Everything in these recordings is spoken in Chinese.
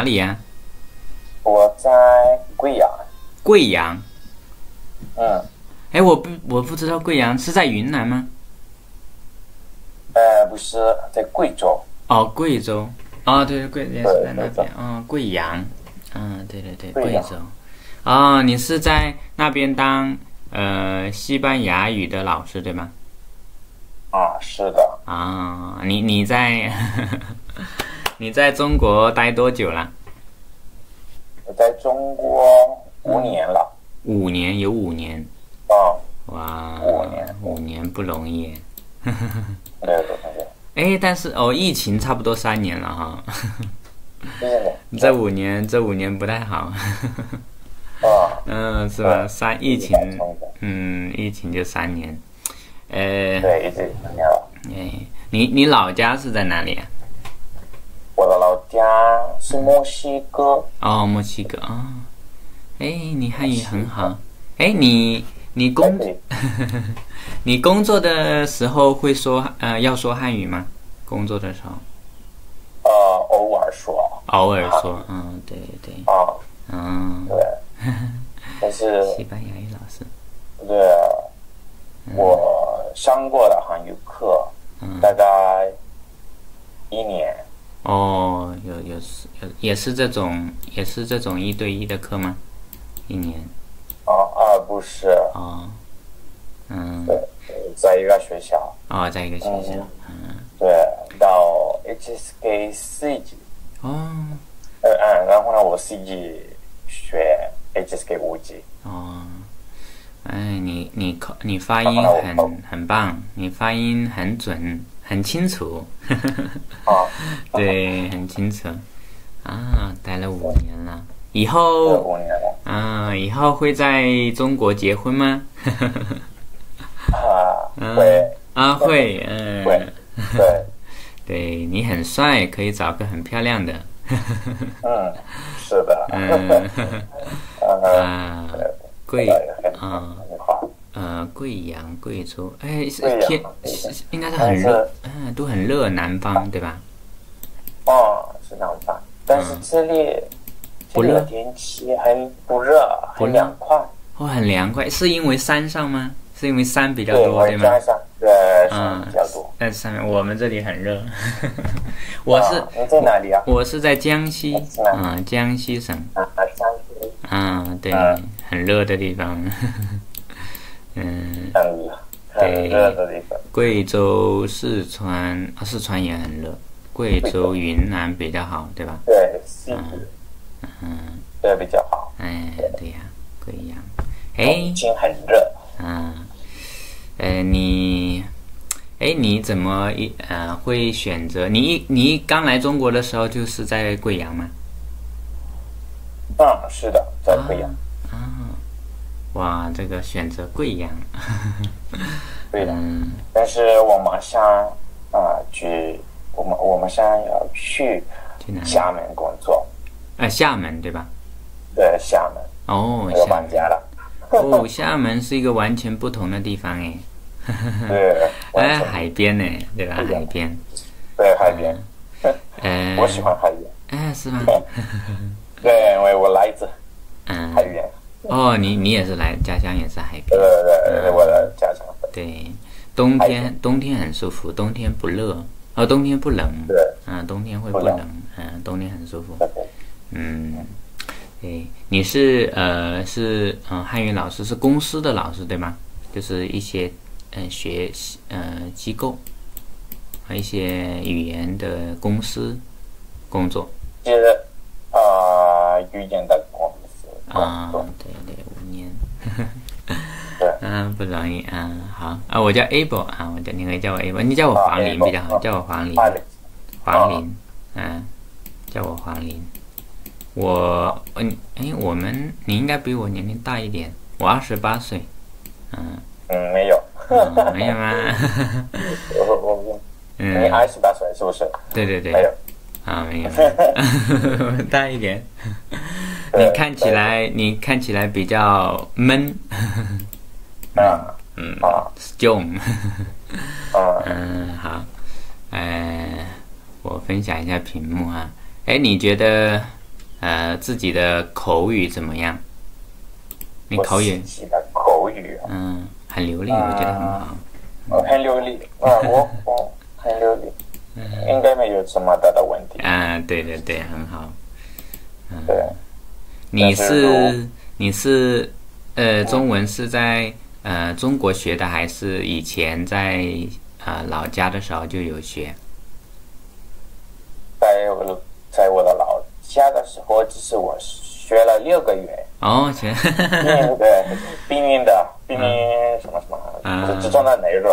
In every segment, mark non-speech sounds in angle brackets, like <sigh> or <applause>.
哪里呀？我在贵阳。贵阳。嗯。哎，我不我不知道贵阳是在云南吗？呃，不是，在贵州。哦，贵州。哦，对对，贵也是在那边。嗯，贵阳。嗯，对对对，贵州。哦，你是在那边当呃西班牙语的老师对吗？啊，是的。啊，你你在 <laughs> 你在中国待多久了？我在中国五年了。五年有五年。啊。哇。五年。五年不容易。<laughs> 对对对。哎，但是哦，疫情差不多三年了哈。<laughs> 这五年，这五年不太好。啊。<laughs> 嗯，是吧？三疫情，嗯，疫情就三年。呃。对，一直三年了。哎，你你老家是在哪里啊？我的老家是墨西哥。哦，墨西哥啊。哎，你汉语很好。哎，你你工，<laughs> 你工作的时候会说呃要说汉语吗？工作的时候。呃，偶尔说。偶尔说，嗯，对对。啊。嗯。对。<laughs> 但是。西班牙语老师。对。我上过的汉语课，大概一年。哦，有有是有也是这种也是这种一对一的课吗？一年。哦，啊，不是。哦。嗯。对，在一个学校。哦，在一个学校。嗯。对，到 HSK 四级。哦。嗯嗯，然后呢，我 C 级学 HSK 五级。哦。哎，你你口你发音很很棒，你发音很准，很清楚。啊，<laughs> 对，很清楚。啊，待了五年了，以后五年了。啊，以后会在中国结婚吗？<laughs> 啊，会啊会，嗯，会，对，<laughs> 对你很帅，可以找个很漂亮的。嗯，是的。嗯，啊。贵啊，呃，贵阳、贵州，哎，天应该是很热，嗯，都很热，南方对吧？哦，是南方，但是这里不热，天气很不热，很凉快。哦，很凉快，是因为山上吗？是因为山比较多对吗？对，嗯，比较多。在上面，我们这里很热。<laughs> 我是你在哪里啊？我是在江西，嗯，江西省。啊，江西。嗯，对。很热的地方，嗯，很热的地方。贵州、四川啊，四川也很热。贵州、云南比较好，对吧？对，嗯嗯，对比较好。哎，对呀，贵阳。哎，天很热。嗯，呃，你，哎，你怎么一呃会选择？你你刚来中国的时候就是在贵阳吗？嗯，是的，在贵阳。哇，这个选择贵阳，<laughs> 对的。但是我马上啊去，我们我们想要去厦门工作。哎，厦门对吧？对，厦门。哦，要搬家了。哦，厦门是一个完全不同的地方哎。对。<laughs> 哎，海边呢，对吧？海边。对，海边。哎，<laughs> 我喜欢海边。哎，是吗？对，因为我来边。哦，你你也是来家乡也是海边，对对对，我的家乡。对，冬天冬天很舒服，冬天不热，哦，冬天不冷，对，嗯，冬天会不冷，嗯，冬天很舒服，嗯，对，你是呃是嗯汉语老师，是公司的老师对吗？就是一些嗯学呃机构和一些语言的公司工作，是啊语言的。啊，对对，五年，对，嗯，<laughs> 不容易啊，好。啊，我叫 Able 啊，我叫你可以叫我 Able，你叫我黄林比较好，叫我黄林，黄林，嗯，叫我黄林，我，嗯，哎，我们你应该比我年龄大一点，我二十八岁，嗯，嗯，没有，没有吗？我 <laughs> 我嗯，你二十八岁是不是？对对对，没有，啊，没有，<laughs> 大一点。你看起来，你看起来比较闷。啊，嗯，strong。<laughs> 啊，嗯，好，呃，我分享一下屏幕啊。哎，你觉得呃自己的口语怎么样？你口语？自己的口语。嗯，很流利，我觉得很好。我很流利，啊，我我很流利，应该没有什么大的问题。啊，对对对，很好。对。你是你是呃，中文是在呃中国学的，还是以前在呃老家的时候就有学？在我在我的老家的时候，只是我学了六个月。哦，学。对，拼音的拼音什么什么，就这种的内容。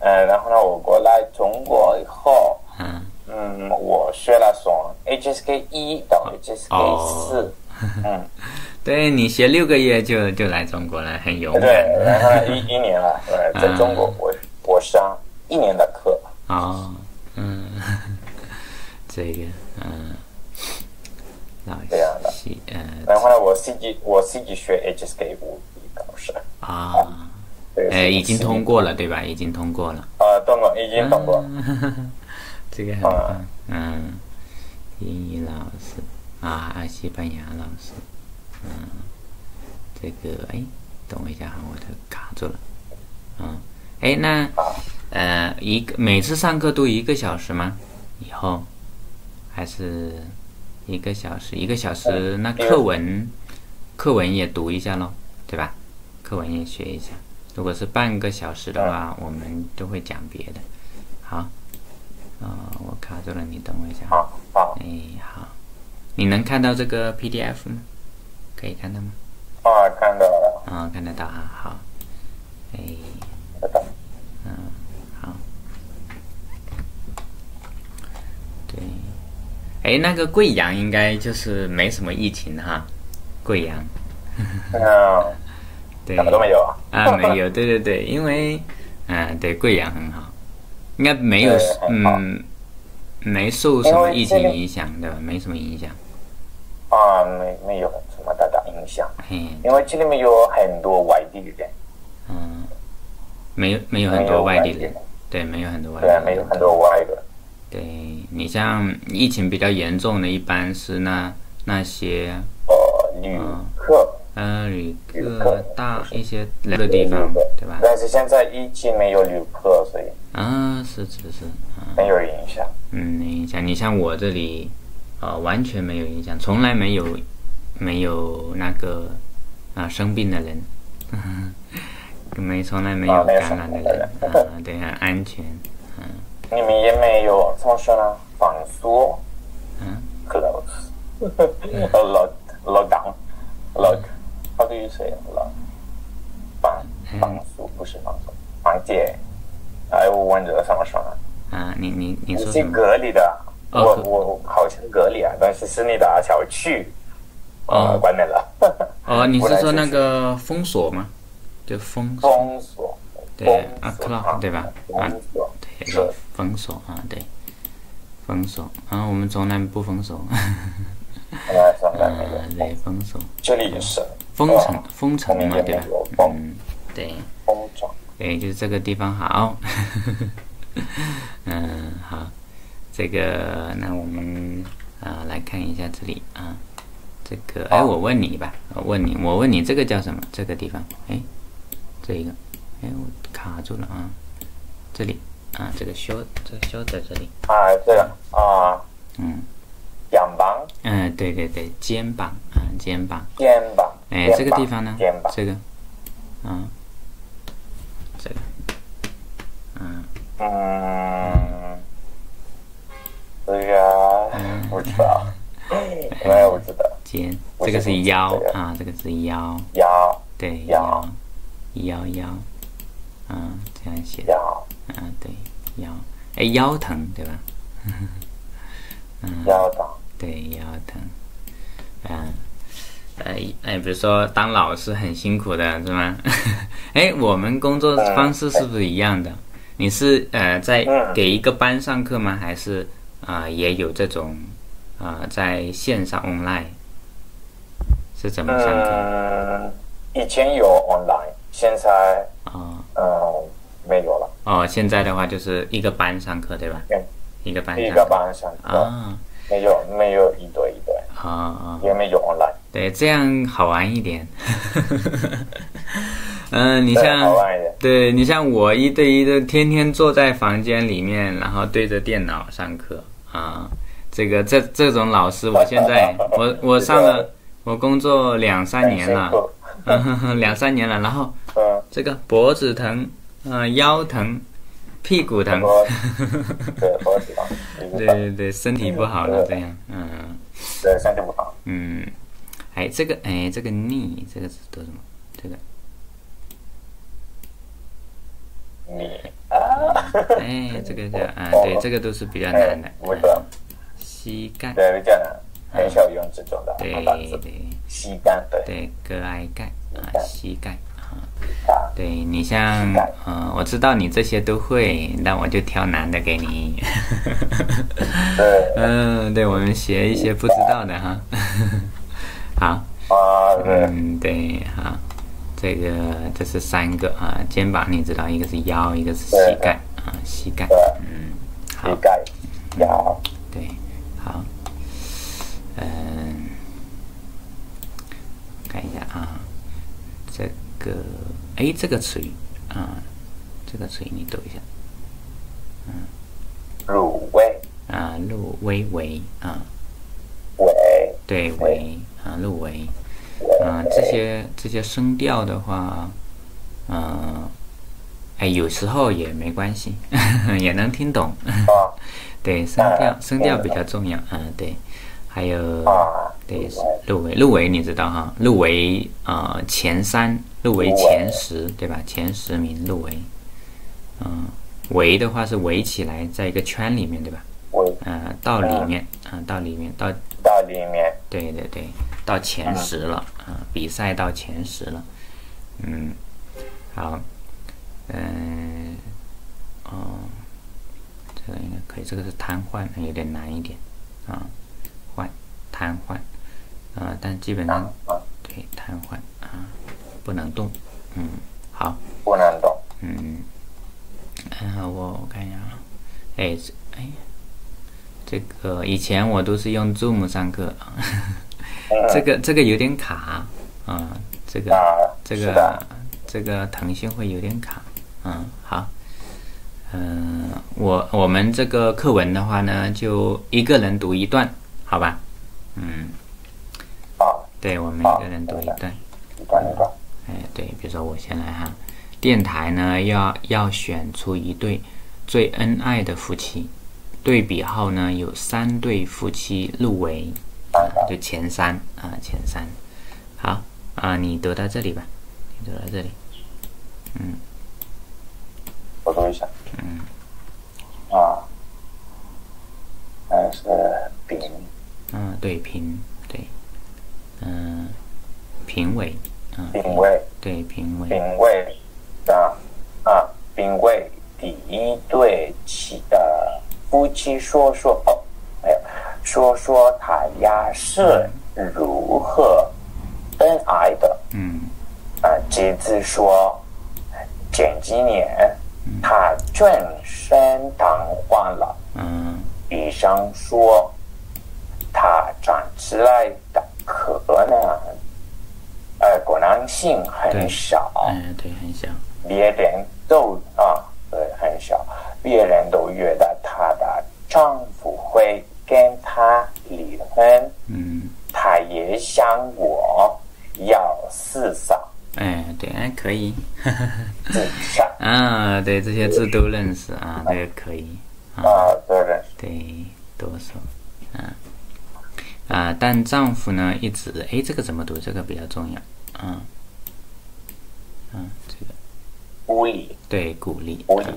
嗯，然后呢，我过来中国以后，嗯嗯，我学了从 HSK 一到 HSK 四。<laughs> 嗯，对你学六个月就就来中国了，很勇敢。对，然后一一年了，<laughs> 对，在中国我我上一年的课。哦，嗯。这个嗯，这样的，嗯，然后呢，我自己我自己学 HSK 五考试啊，哎，已经通过了对吧？已经通过了啊，通过，已经通过，<laughs> 这个很棒，嗯，英语老师啊，西班牙老师，嗯，这个哎，等我一下哈，我的卡住了，嗯，哎，那呃，一个每次上课都一个小时吗？以后？还是一个小时，一个小时，那课文，课文也读一下喽，对吧？课文也学一下。如果是半个小时的话，我们都会讲别的。好，啊，我卡住了，你等我一下。好，好。哎，好。你能看到这个 PDF 吗？可以看到吗？啊，看到了。啊，看得到啊，好。哎。嗯。好。对哎，那个贵阳应该就是没什么疫情哈，贵阳。嗯，对，什么都没有啊。啊，没有，对对对，因为，嗯，对，贵阳很好，应该没有，嗯，没受什么疫情影响的，没什么影响。啊，没没有什么大的影响。嗯，因为这里面有很多外地人。嗯，没有没有很多外地人，对，没有很多外地人，对，没有很多外的。对你像疫情比较严重的，一般是那那些呃旅客，呃旅客大一些人的地方，对吧？但是现在疫情没有旅客，所以啊，是是是，没有影响。嗯，没影响。你像我这里，呃，完全没有影响，从来没有没有那个啊生病的人，<laughs> 没从来没有感染的人啊，对，很安全。你们也没有怎么说呢？放 <laughs> 锁，嗯，close，lock，lock down，lock，how do you say？lock，放放锁不是放锁，放戒。哎，我问这怎么说呢？啊，你你你说是隔离的，我我好像隔离啊，但是是你的小区，哦，关门了。哦，<laughs> 你是说那个封锁吗？就封封锁，对啊，close 对吧？啊，对。封锁啊，对，封锁啊，我们从来不封锁。<laughs> 嗯，对，封锁。这里也是封城，封城嘛，对吧？嗯，对。封城。对，就是这个地方好。<laughs> 嗯，好，这个那我们啊来看一下这里啊，这个哎，我问你吧，我问你，我问你这个叫什么？这个地方，哎，这一个，哎，我卡住了啊，这里。啊，这个修，这个修在这里。啊，这个啊，嗯，肩膀。嗯，对对对，肩膀，啊，肩膀。肩膀。哎，这个地方呢？肩膀。这个，啊，这个，嗯。嗯。这个不知道，我也不知道。肩，这个是腰啊，这个是腰。腰。对腰。腰腰，嗯，这样写。腰。嗯，对，腰，哎，腰疼，对吧？<laughs> 嗯，腰疼，对，腰疼。嗯，哎哎，比如说当老师很辛苦的是吗？<laughs> 哎，我们工作方式是不是一样的？你是呃在给一个班上课吗？还是啊也有这种啊在线上 online 是怎么上课？嗯，以前有 online，现在啊嗯。没有了哦，现在的话就是一个班上课，对吧？嗯，一个班一个班上课啊，没有没有一对一对啊啊，也没有 online。对，这样好玩一点。嗯，<laughs> 你像，对你像我一对一的，天天坐在房间里面，然后对着电脑上课啊。这个这这种老师，我现在 <laughs> 我我上了，我工作两三年了，<laughs> 两三年了，然后这个脖子疼，嗯，腰疼，屁股疼，<laughs> 对脖子疼，对对对，身体不好了这样，嗯，对身体不好，嗯，哎，这个哎，这个逆，这个是读什么？这个。你啊，哎，这个叫啊，对，这个都是比较难的。我道。膝盖。对，比较难，很少用这种的。对对。膝盖对。对，隔挨盖啊，膝盖啊。对你像，嗯，我知道你这些都会，那我就挑难的给你。对。<laughs> 嗯，对，我们学一些不知道的哈。<laughs> 好。啊，对。嗯，对，好。这个这是三个啊，肩膀你知道，一个是腰，一个是膝盖啊，膝盖，嗯，膝盖，腰，对，好，嗯，看一下啊，这个，哎，这个词语啊，这个词语你读一下，嗯，入微。啊，入微微啊，微，对，微啊，入微。啊，这些这些声调的话，嗯，哎，有时候也没关系，<laughs> 也能听懂。<laughs> 对，声调声调比较重要。嗯，对，还有对入围入围，你知道哈？入围啊，前三入围前十，对吧？前十名入围。嗯，围的话是围起来，在一个圈里面，对吧？围。嗯，到里面，嗯，到里面，到到里面。对对对。到前十了啊！比赛到前十了，嗯，好，嗯，哦，这个应该可以。这个是瘫痪，有点难一点啊，换瘫痪啊，但基本上对瘫痪啊，不能动，嗯，好，不能动，嗯，嗯，我我看一下啊，哎，哎，这个以前我都是用 Zoom 上课。啊。这个这个有点卡，啊，这个这个这个腾讯会有点卡，嗯，好，嗯，我我们这个课文的话呢，就一个人读一段，好吧？嗯，对，我们一个人读一段，一段一段，哎，对，比如说我先来哈，电台呢要要选出一对最恩爱的夫妻，对比号呢有三对夫妻入围。就前三啊，前三，好啊，你读到这里吧，你读到这里，嗯，我读一下，嗯，啊，还是评，嗯，对评，对，嗯，评委，啊，评委，对评委，评委的啊，评委第一对起的夫妻说说哦，没有。说说他呀是如何恩爱的。嗯。啊，接着说，前几年他全身瘫痪了。嗯。医生说，他长起来的可能，呃，可能性很小。嗯，对，很小。别人都啊，对，很小。别人都觉得她的丈夫会。跟他离婚，嗯，他也向我要四嫂。哎，对，哎，可以，自杀。<laughs> 啊，对，这些字都认识啊，这个可以。啊，都认识。对，多少？啊啊，但丈夫呢，一直哎，这个怎么读？这个比较重要。嗯嗯，这个鼓励。对，鼓励。鼓励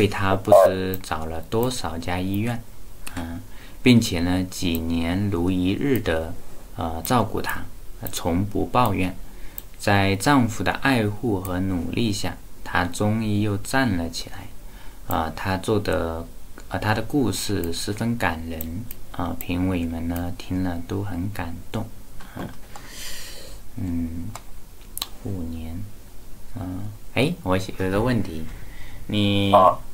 为他不知找了多少家医院，啊，并且呢几年如一日的呃照顾他，从不抱怨。在丈夫的爱护和努力下，她终于又站了起来。啊，她做的啊，她的故事十分感人啊，评委们呢听了都很感动。嗯，五年，嗯，哎，我有个问题。你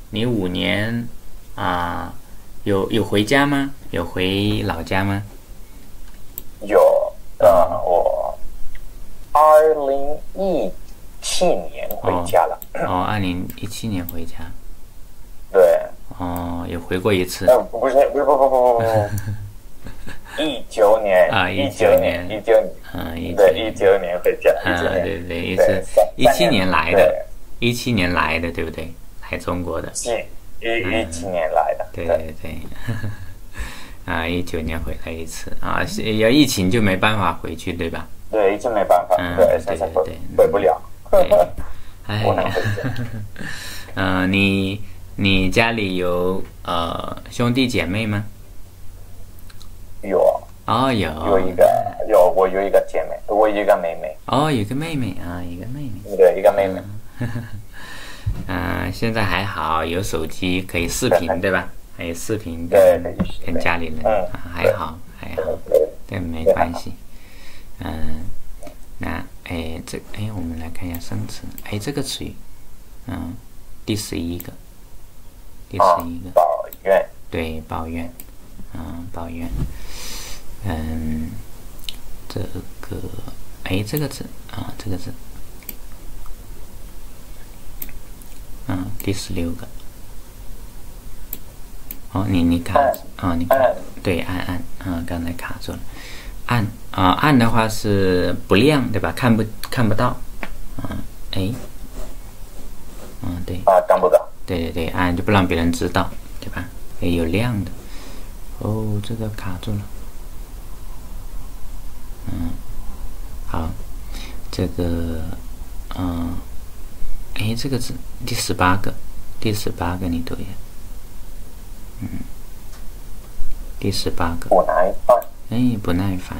你五年啊，有有回家吗？有回老家吗？有，呃，我二零一七年回家了。哦，二零一七年回家。对。哦，有回过一次。呃，不是，不是，不不不不不。<laughs> 一九年啊，一九年，一九年，嗯，对，一九年回家，啊，对对，一次一七年来的，一七年来的，对不对？来中国的，是一一七年来的，对。对对，<laughs> 啊，一九年回来一次。啊，要疫情就没办法回去，对吧？对，一直没办法，对对对对，回不了，<laughs> 哎呀，嗯，<laughs> 你你家里有呃兄弟姐妹吗？有哦，有。有一个有我有一个姐妹，我有一个妹妹。哦，有个妹妹啊，一个妹妹。对，一个妹妹。嗯，现在还好，有手机可以视频，对吧？还有视频跟跟家里人啊，还好还好，对，没关系。嗯，那哎，这哎，我们来看一下生词。哎，这个词语，嗯，第十一个，第十一个。抱怨。对，抱怨。嗯，抱怨。嗯，这个，哎，这个字啊，这个字，嗯，第十六个。哦，你你卡啊，你对，暗暗，嗯，刚才卡住了。按啊，按的话是不亮，对吧？看不看不到。嗯，哎，嗯，对。啊，看不到。对对对，按就不让别人知道，对吧？也有亮的。哦，这个卡住了。嗯，好，这个，嗯，哎，这个字第十八个，第十八个你读一下。嗯，第十八个。不耐烦。哎，不耐烦。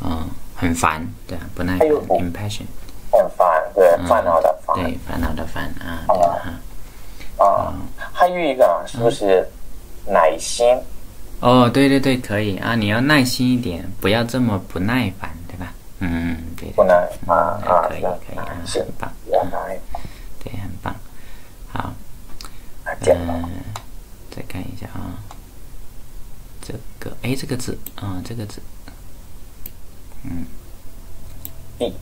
嗯，很烦，对啊，不耐烦。impatient。很烦，对，烦恼的烦。对，烦恼的烦啊，对哈。啊，还有一个是不是耐心？哦，对对对，可以啊！你要耐心一点，不要这么不耐烦，对吧？嗯，对。不耐啊啊，可以可以啊，很棒，对，很棒。好，嗯，再看一下啊，这个，哎，这个字啊，这个字，嗯，地，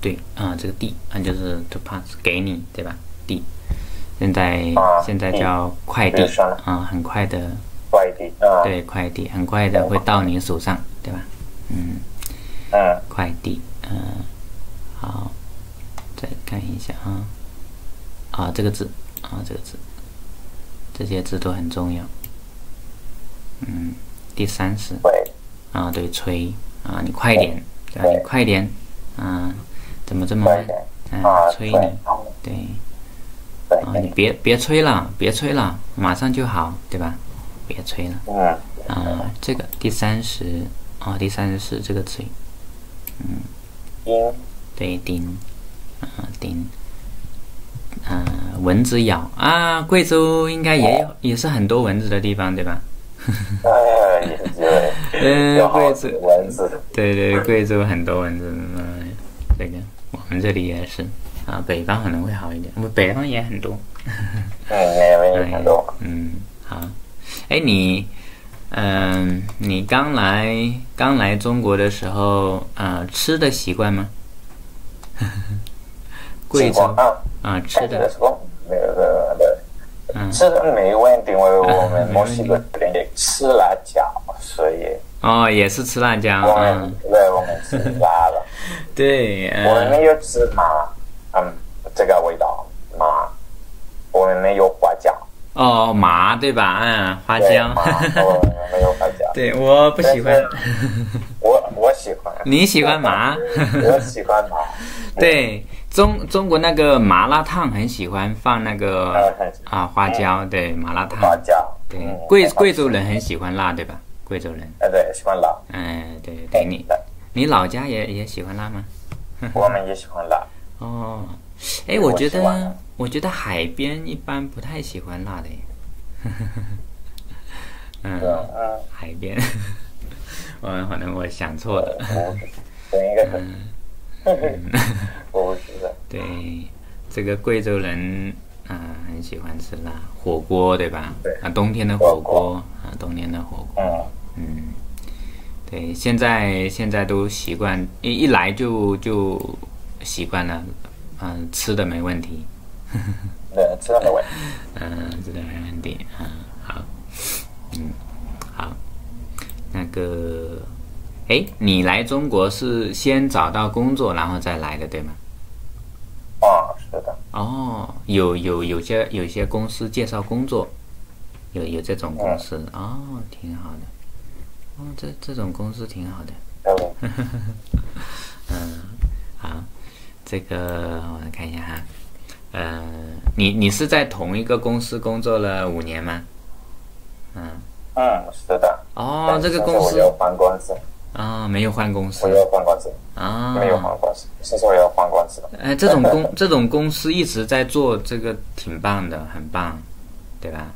对啊，这个地啊，就是 to pass 给你，对吧？地，现在现在叫快递啊，很快的。快递啊，对，快递很快的会到你手上，对吧？嗯，嗯，快递，嗯，好，再看一下啊，啊，这个字，啊，这个字，这些字都很重要。嗯，第三是，啊，对，催，啊，你快点，对吧？你快点，啊，怎么这么慢？啊，催你，对，啊，你别别催了，别催了，马上就好，对吧？别催了。嗯。啊，这个第三十啊，第三十四这个词语。嗯。钉。对，钉。啊，钉。啊，蚊子咬啊，贵州应该也有，也是很多蚊子的地方，对吧？哎，也是。嗯，<laughs> 贵州蚊子。对对，贵州很多蚊子。嗯，这个我们这里也是。啊，北方可能会好一点，我们北方也很多。嗯，<laughs> 也很多。嗯，好。哎，你，嗯，你刚来刚来中国的时候，呃，吃的习惯吗？贵州啊，吃的。那个嗯，吃的没问题，因为我们墨西哥人也吃辣椒，所以。哦，也是吃辣椒。我们对，我们吃辣的。<laughs> 对。我们没有吃麻，嗯，这个味道麻，我们没有花椒。哦，麻对吧？嗯，花椒。没有花椒。<laughs> 对，我不喜欢。我我喜欢。<laughs> 你喜欢麻？我喜欢麻。对，中中国那个麻辣烫很喜欢放那个啊花椒，对麻辣烫。花椒。对，贵贵州人很喜欢辣，对吧？贵州人。哎，对，喜欢辣。嗯，对对，你你老家也也喜欢辣吗？<laughs> 我们也喜欢辣。<laughs> 哦，哎，我觉得。我觉得海边一般不太喜欢辣的，<laughs> 嗯，海边，我可能我想错了，嗯，我知道。对，这个贵州人，嗯，很喜欢吃辣，火锅对吧？对啊，冬天的火锅啊，冬天的火锅。嗯嗯，对，现在现在都习惯一一来就就习惯了，<laughs> <laughs> 嗯，吃的没问题。对，吃的没问题。嗯，吃的没问题。嗯，好，嗯，好，那个，哎，你来中国是先找到工作然后再来的，对吗？啊，是的。哦，有有有些有些公司介绍工作，有有这种公司哦，挺好的。哦，这这种公司挺好的。对。<laughs> 嗯，好，这个我来看一下哈。呃，你你是在同一个公司工作了五年吗？嗯。嗯，是的。哦，这个公司。我要换公司。啊，没有换公司。我要换公司。啊。没有换公司，其实我要换公司。哎，这种公 <laughs> 这种公司一直在做这个，挺棒的，很棒，对吧？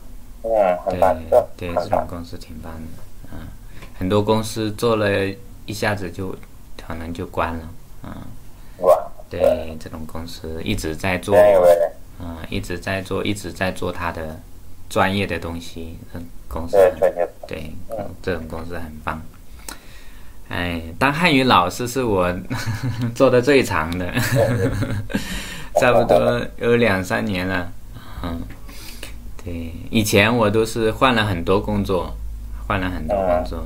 嗯，很棒。对对，这种公司挺棒的。嗯，很多公司做了一下子就可能就关了。嗯。关。对，这种公司一直在做。嗯，一直在做，一直在做他的专业的东西。嗯，公司。对对，这种公司很棒。哎，当汉语老师是我 <laughs> 做的最长的，差不多有两三年了。嗯，对，以前我都是换了很多工作，换了很多工作。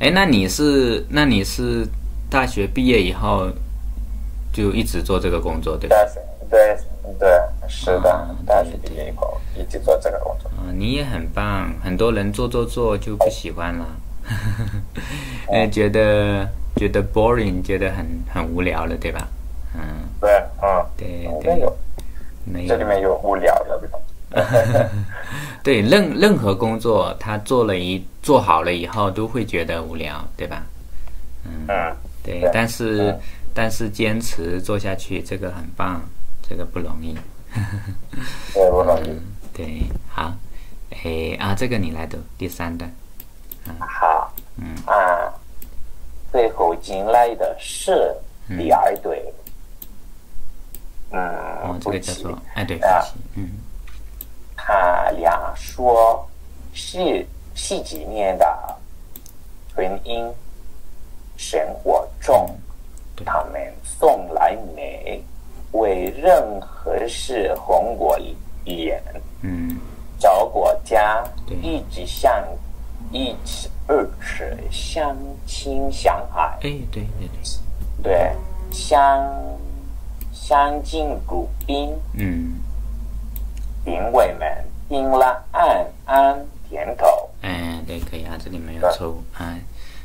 哎，那你是那你是大学毕业以后就一直做这个工作，对吧？对对，是的，大学毕业以后一直做这个工作。啊，你也很棒，很多人做做做就不喜欢了。呃，<laughs> 觉得觉得 boring，觉得很很无聊了，对吧？嗯，对，嗯，对对，没有，这里面有无聊的地方。<laughs> <laughs> 对，任任何工作，他做了一做好了以后，都会觉得无聊，对吧？嗯，对，但是但是坚持做下去，这个很棒，这个不容易。对，不容易。对，好，哎啊，这个你来读第三段。好，啊，最后进来的是第二对，嗯，夫妻，哎，对，夫妻，嗯，他俩说是十几年的婚姻生活中，他们送来没为任何事红过脸，嗯，找过家，一直想。一尺二尺相亲相爱，哎，对对对，对相相敬如宾，嗯，评委们听了暗暗点头，哎，对，可以啊，这里没有错。误啊。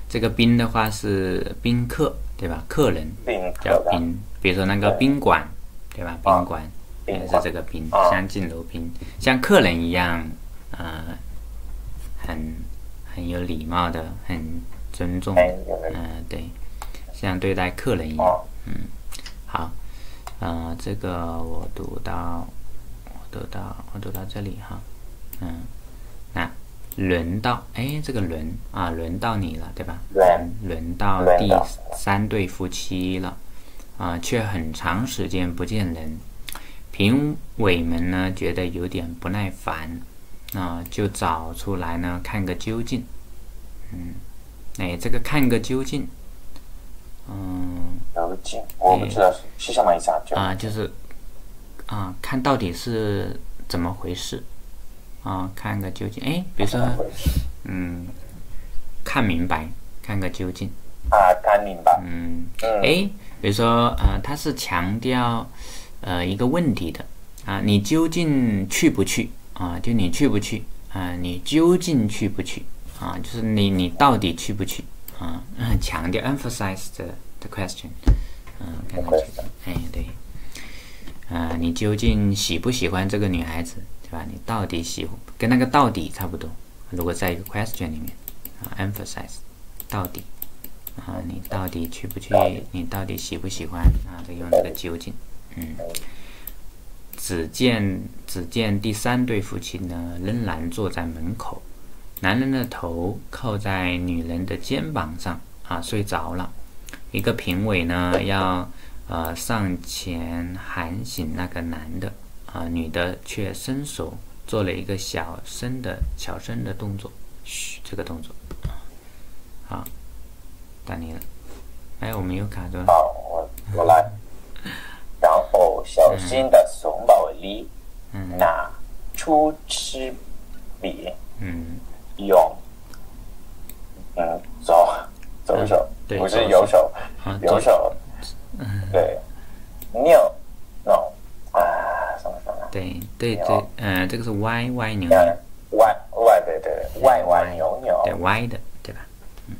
这个宾的话是宾客，对吧？客人叫宾，比如说那个宾馆，对吧？宾馆也是这个宾，相敬如宾，像客人一样，呃，很。很有礼貌的，很尊重，嗯，对，像对待客人一样，嗯，好，呃，这个我读到，我读到，我读到这里哈，嗯，那轮到，哎，这个轮啊，轮到你了，对吧？轮轮到第三对夫妻了，啊，却很长时间不见人，评委们呢觉得有点不耐烦。啊，就找出来呢，看个究竟。嗯，哎，这个看个究竟，嗯，究竟，我不知道是什么意思啊？啊，就是啊，看到底是怎么回事啊？看个究竟，哎，比如说，嗯，看明白，看个究竟。啊，看明白。嗯，哎，比如说，呃，他是强调呃一个问题的啊，你究竟去不去？啊，就你去不去啊？你究竟去不去啊？就是你你到底去不去啊？<laughs> 强调 emphasize the the question，嗯，看看哎对，啊，你究竟喜不喜欢这个女孩子，对吧？你到底喜跟那个到底差不多。如果在一个 question 里面啊，emphasize 到底啊，你到底去不去？你到底喜不喜欢啊？这用这个究竟，嗯。只见只见第三对夫妻呢，仍然坐在门口，男人的头靠在女人的肩膀上啊，睡着了。一个评委呢，要呃上前喊醒那个男的啊，女的却伸手做了一个小声的、小声的动作，嘘，这个动作。好，到你了。哎，我没有卡住。好，我我来。小心的从包里拿出纸笔，嗯，用，嗯，左左手，不是右手，右手，对，扭，扭，啊，什么什么？对对对，嗯，这个是歪歪扭，歪歪对对，歪歪扭扭，对歪的，对吧？嗯，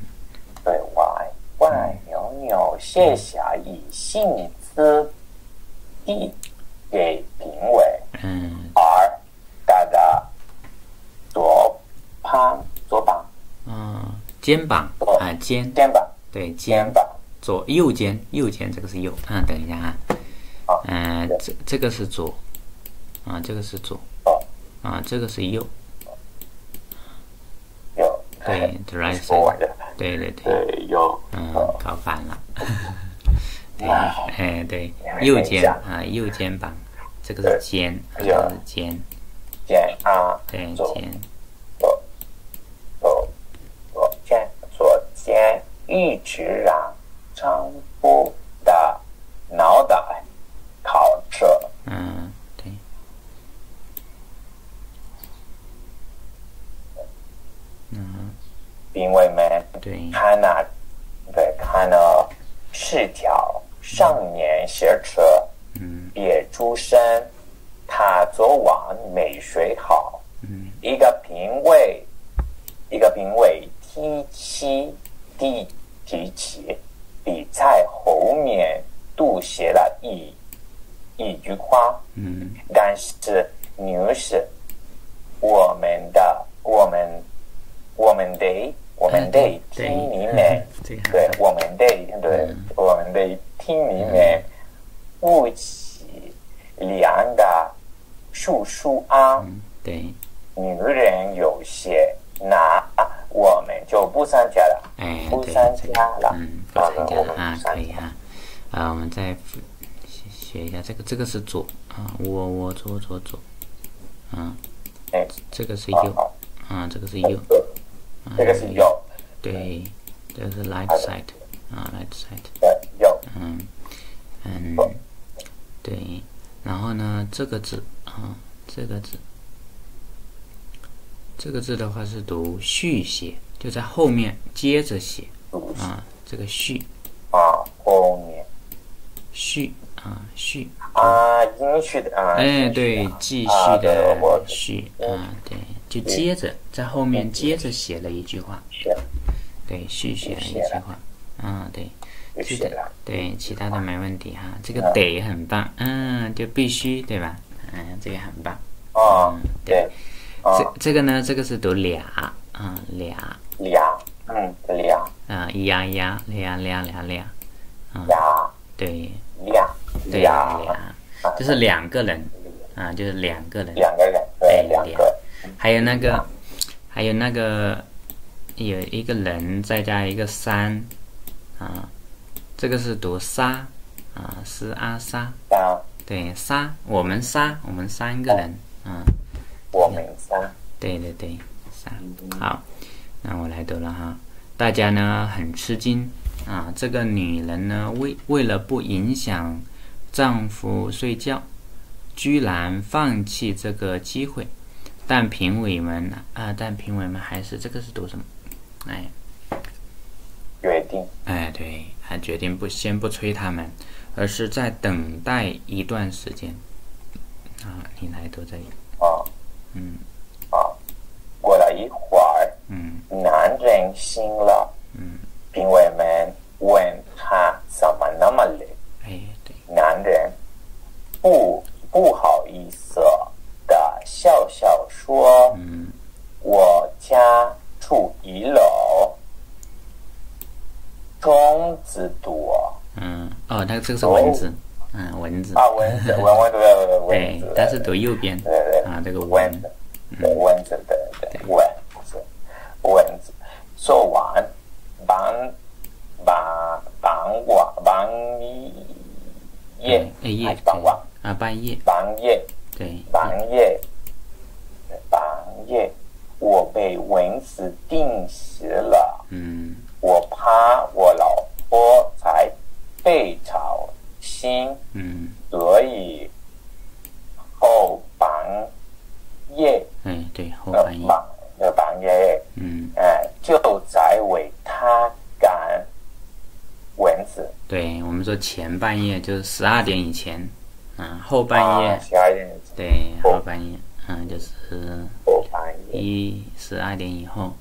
对歪歪扭扭，写下以信字。递给评委，嗯，而大家左旁左膀，嗯，肩膀。啊肩肩膀。对肩膀。左右肩右肩这个是右嗯，等一下啊，嗯这这个是左。啊这个是左。啊这个是右。右对 right side 对对。对右。嗯搞反了。<laughs> 哎，对，右肩啊，右肩膀，这个是肩，这个是肩，肩啊，对，肩，左，左，左肩，左肩，一直让丈夫的脑袋靠着，嗯，对，嗯，因为们对，看了，对，看了视角。上面写着“别出声”，他昨晚没睡好。一个评委，一个评委提起提提起，比赛后面多写了一一句话。但是女士，我们的我们我们得我们得听你们，对，我们得对，我们得。<laughs> 厅里面夫妻两个叔叔啊，对，女人有些，那我们就不参加了，哎，不参加了，嗯，不参加了。啊，可以哈，啊，我们再学一下这个，这个是左啊，我我左左左，啊，哎，这个是右，啊，这个是右，这个是右，对，这个是 right side，啊，right side，嗯。嗯，对，然后呢，这个字啊，这个字，这个字的话是读续写，就在后面接着写啊，这个续。啊，后面。续啊，续啊，继续的啊，哎，对，继续的续啊，对，就接着在后面接着写了一句话，对，续写了一句话，啊，对。对，其他的没问题哈。这个得很棒，嗯，就必须对吧？嗯，这个很棒。哦，对。这这个呢，这个是读俩，啊，俩。俩，嗯，俩。啊，呀呀，俩俩俩俩。俩。对。俩。对俩，就是两个人，啊，就是两个人。两个人。对，两个。还有那个，还有那个，有一个人再加一个三，啊。这个是读沙，啊，是阿沙，对沙，我们沙，我们三个人，啊，我们沙，对对对，沙，好，那我来读了哈，大家呢很吃惊啊，这个女人呢为为了不影响丈夫睡觉，居然放弃这个机会，但评委们啊，但评委们还是这个是读什么？哎。哎，对，还决定不先不催他们，而是在等待一段时间。啊，你来读这里。啊，嗯，啊，过了一会儿，嗯，男人醒了，嗯，评委们问他怎么那么累，哎，对，男人不不好意思的笑笑说，嗯，我家住一楼。虫子读哦。嗯，哦，那个这个是蚊子，嗯，蚊子。啊，蚊子，<laughs> 蚊蚊对对对，但是读右边。对对。啊，这个蚊子，蚊子对对蚊子，蚊子。说完，傍傍傍晚傍夜，夜傍晚啊，半夜。半夜。对，半夜，半夜，我被蚊子叮死了。嗯，我怕我老婆才被吵醒。嗯，所以后半夜，哎，对，后呃半夜，半呃半夜，嗯，哎，就在为他赶蚊子。对，我们说前半夜就是十二点以前，嗯，后半夜，十二点对，后半夜，嗯，就是后半夜，一十二点以后，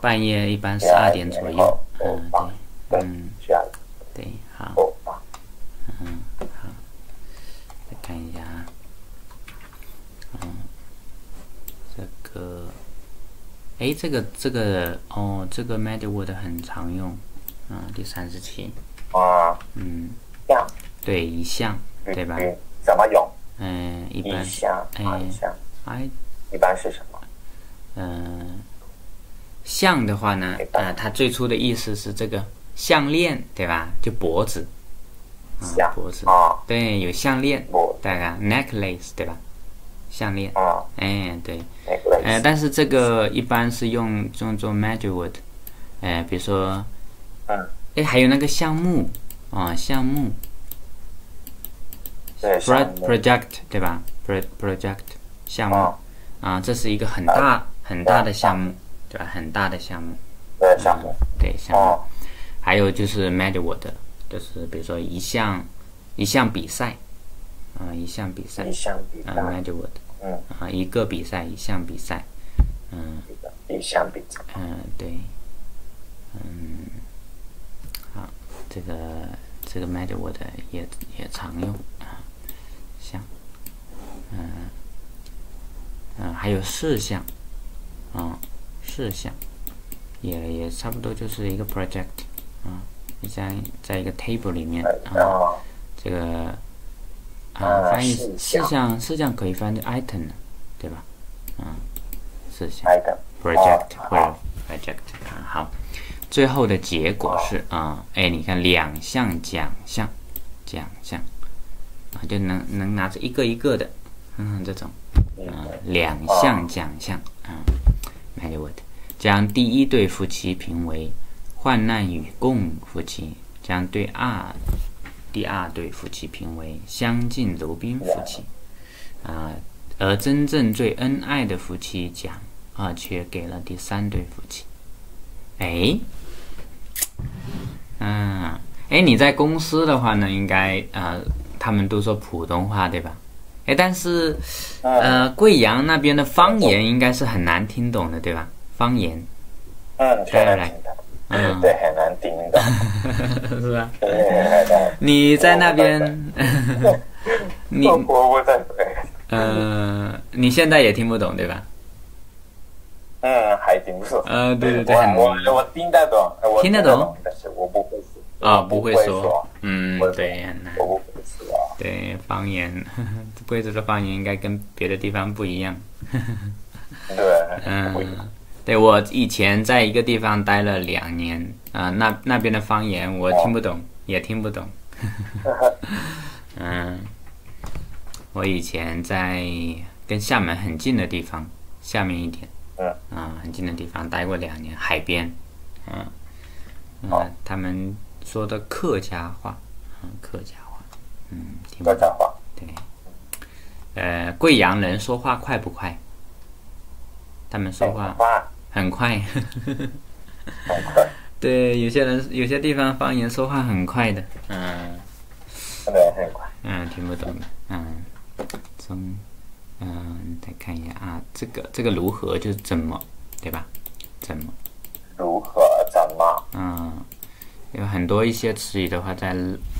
半夜一般十二点左右，嗯，对，嗯，，对，好，嗯，好，再看一下啊，嗯，这个，哎，这个这个哦，这个 Mad Word 很常用，嗯，第三十七，啊，嗯，对，一项，对吧？嗯，怎么用？嗯，一般一，项，哎，一般是什么？嗯，项的话呢，啊，它最初的意思是这个项链，对吧？就脖子，脖子，啊，对，有项链，我大概。Necklace，对吧？项链，啊，哎，对，那个呃，但是这个一般是用用做 magic word，呃，比如说，嗯，哎，还有那个项目啊，项目。project 对吧？pro project 项目。啊，啊，这是一个很大很大的项目，对吧？很大的项目，对项目。对项目。哦，还有就是 word，就是比如说一项一项比赛，啊，一项比赛。一，项比啊赛 word，嗯，啊，一个比赛，一项比赛，嗯。一项比赛，嗯，对，嗯，好，这个这个 Mad Word 也也常用。啊，像，嗯。嗯，还有四项，啊，事项，也也差不多就是一个 project 啊，你像在一个 table 里面啊，啊，这个啊啊翻译事事项项事项可以翻译 item，对吧？啊，事项。来的 project 哦或者 project 啊，好，最后的结果是啊，哎，你看两项奖项，奖项啊，就能能拿着一个一个的，嗯，这种啊，两项奖项啊 m a d word 将第一对夫妻评为患难与共夫妻，将对二第二对夫妻评为相敬如宾夫妻啊，而真正最恩爱的夫妻奖啊，却给了第三对夫妻。哎，嗯，哎，你在公司的话呢，应该呃，他们都说普通话对吧？哎，但是呃，贵阳那边的方言应该是很难听懂的对吧？方言嗯，很难听的，嗯对，很难听的，<laughs> 是吧？你在那边，<laughs> 你我我在对，呃，你现在也听不懂对吧？嗯，还听不懂。呃，对对对，我很我我听得懂，我听得懂，但是我不会说。啊，不会说，嗯，对，很难。我不会说。对方言，贵州的方言应该跟别的地方不一样。对，嗯，对我以前在一个地方待了两年，啊、那那边的方言我听不懂，也听不懂。<laughs> 嗯，我以前在跟厦门很近的地方，下面一点，嗯，啊、很近的地方待过两年，海边，嗯，嗯、哦他们说的客家话，嗯，客家话，嗯，听不懂。客家话，对，呃，贵阳人说话快不快？他们说话话很快。很快，对，有些人有些地方方言说话很快的，嗯对，很快。嗯，听不懂的，嗯，中，嗯，再看一下啊，这个这个如何就是怎么，对吧？怎么？如何怎么？嗯，有很多一些词语的话在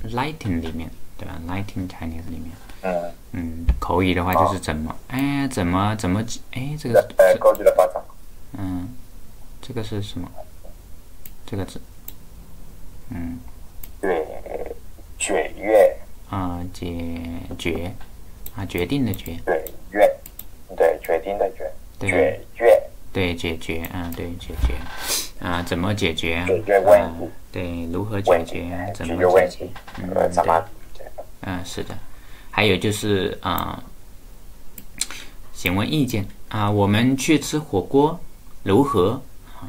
Lighting 里面，对吧？Lighting Chinese 里面，嗯，嗯，口语的话就是怎么，哎，怎么怎么，哎，这个呃，过去的发展，嗯，这个是什么？这个字，嗯。对，决月，啊，解决。啊，决定的决，对月，对，决定的决，对。决月，对，解决，啊，对，解决，啊，怎么解决？解决问啊题，对，如何解决？，怎么解决？嗯，呃，怎么？对？？嗯，是的，还有就是啊、询问意见啊，我们去吃火锅如何？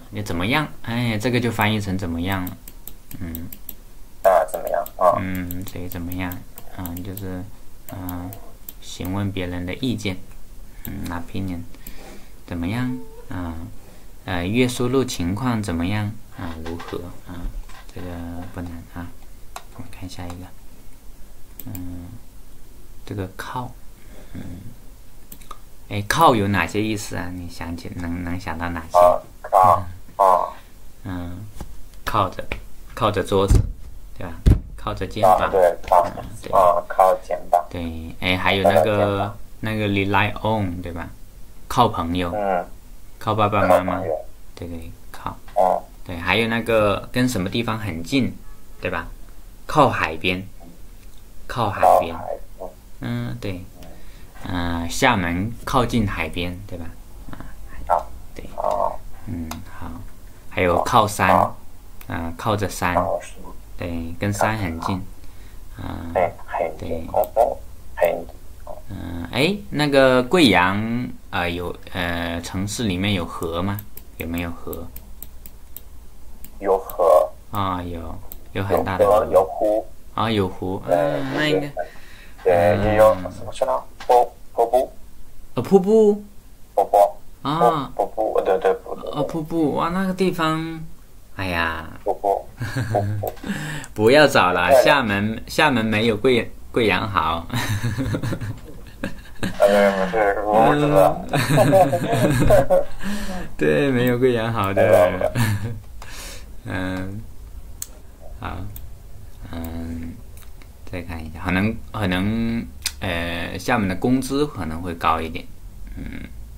你怎么样？哎，这个就翻译成怎么样了？嗯，啊，怎么样？啊，嗯，这个怎么样？嗯，就是嗯，询问别人的意见，嗯，，opinion，怎么样？啊，呃，月收入情况怎么样？啊，如何？啊，这个不难啊。我们看下一个，嗯，这个靠，嗯，哎，靠有哪些意思啊？你想起能能想到哪些？靠，啊，嗯，靠着，靠着桌子，对吧？靠着肩膀，对，靠，啊，靠肩膀。对，哎，还有那个那个 rely on，对吧？靠朋友，嗯，靠爸爸妈妈，对对，靠，哦，对，还有那个跟什么地方很近，对吧？靠海边，靠海边，嗯，对，嗯，厦门靠近海边，对吧？啊，对，嗯，好，还有靠山，嗯，靠着山，对，跟山很近，嗯，对，对，很，嗯，哎，那个贵阳啊，有呃，城市里面有河吗？有没有河？有河啊，有。有很大的有湖啊，有湖，嗯，那应该对，也有什么去了？瀑瀑布，呃，瀑布，瀑布啊，瀑布，对对，瀑布，呃，瀑布，哇，那个地方，哎呀，瀑布，不要找了，厦门，厦门没有贵贵阳好，<laughs> 对，没有贵阳好的，<laughs> 嗯。好，嗯，再看一下，可能可能，呃，厦门的工资可能会高一点，嗯，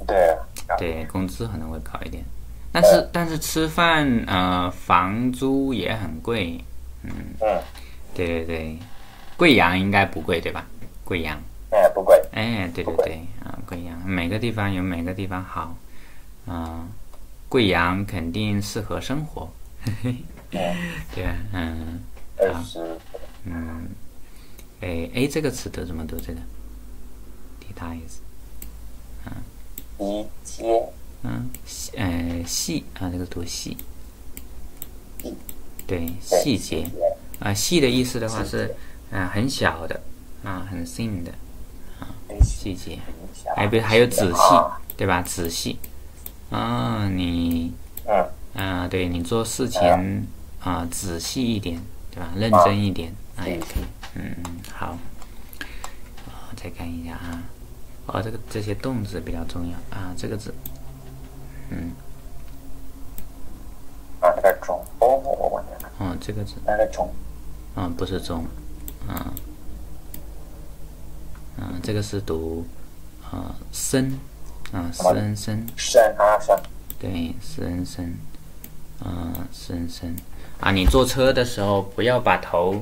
对，对，工资可能会高一点，但是但是吃饭呃，房租也很贵，嗯，嗯，对对对，贵阳应该不贵对吧？贵阳，哎，不贵，哎，对对对，啊，贵阳。每个地方有每个地方好，啊，贵阳肯定适合生活。<laughs> 对啊，嗯，好，嗯，哎，a，这个词读怎么读？这个，details，嗯，一阶，嗯，呃，细啊，这个读细，对，细节，啊，细的意思的话是，啊，很小的，啊，很细的，啊，细节，哎，不，还有仔细，对吧？仔细，啊，你，嗯，啊，对你做事情。啊，仔细一点，对吧？认真一点，啊也可以。嗯嗯，好。我再看一下啊。哦，这个这些动词比较重要啊。这个字，嗯。啊，那个中哦，我问的。哦，这个字。那个中。嗯，不是中。嗯。嗯，这个是读啊生啊生生，生啊生。对，生生。嗯，深深。啊，你坐车的时候不要把头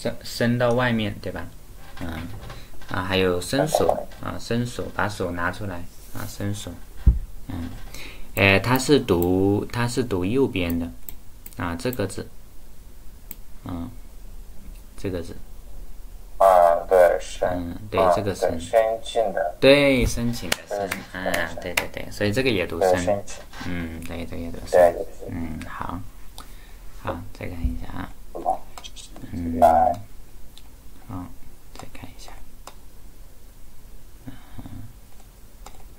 伸伸到外面，对吧？嗯，啊，还有伸手啊，伸手把手拿出来啊，伸手。嗯，哎，它是读它是读右边的啊，这个字，嗯，这个字。啊，对，深。嗯，对，这个深。深情的。对，申请的申。嗯，对对对，所以这个也读申。嗯，对，这个也读深。嗯，好。好，再看一下啊。嗯，好，再看一下。嗯，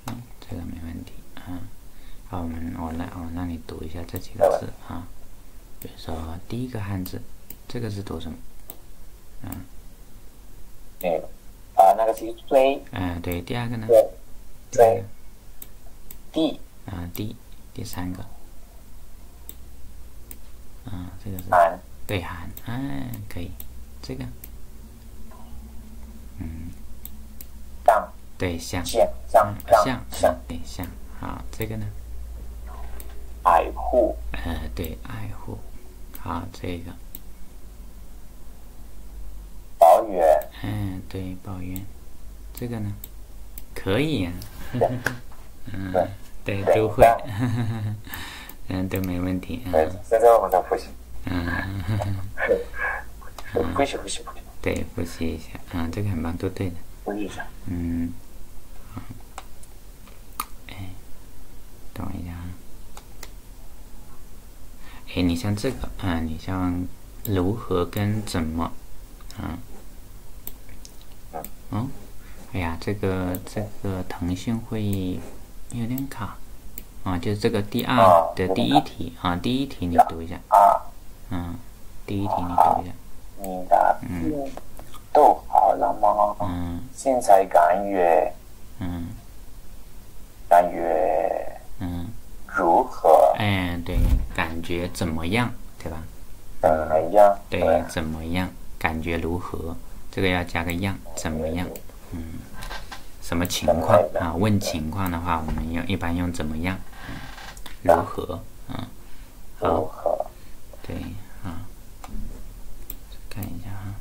嗯，这个没问题啊。好，我们我来我让你读一下这几个字啊。比如说第一个汉字，这个字读什么？嗯。对，啊，那个是追。嗯，对，第二个呢？追。地。啊，地，第三个。啊，这个是对寒，哎，可以，这个，嗯，像，对像，像像像，对像，好，这个呢，爱护，呃，对爱护，好，这个，抱怨，嗯，对抱怨，这个呢，可以呀，<laughs> 嗯，对都会。<laughs> 嗯，都没问题。嗯，现在我们在复习。嗯，复习复，对，复习一下，啊，这个很棒都对的，一下，嗯，哎，等一下，哎，你像这个，啊，你像如何跟怎么，嗯，嗯，哎呀，这个这个腾讯会议有点卡，啊，就是这个第二的第一题，啊，第一题你读一下，啊。嗯，第一题你读一下，你答嗯，都好了吗？嗯，现在感觉，嗯，感觉，嗯。如何？哎，对，感觉怎么样，对吧？怎么样？对，怎么样？感觉如何？这个要加个样，怎么样？嗯，什么情况啊？问情况的话，我们用一般用怎么样？嗯，如何？嗯，好，对，啊，看一下哈，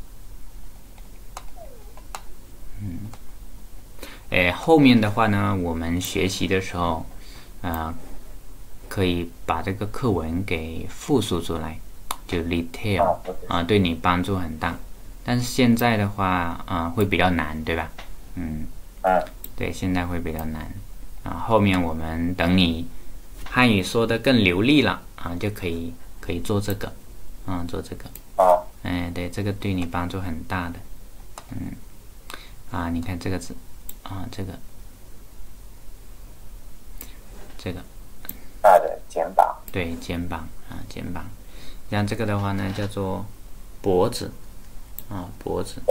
嗯，哎，后面的话呢，我们学习的时候，啊。可以把这个课文给复述出来，就 detail 啊，对你帮助很大。但是现在的话啊，会比较难，对吧？嗯，对，现在会比较难啊。后面我们等你汉语说的更流利了啊，就可以可以做这个，嗯，做这个。啊，哎，对，这个对你帮助很大的。嗯，啊，你看这个字，啊，这个，这个。大的肩膀，对肩膀啊，肩膀，像这个的话呢，叫做脖子啊，脖子，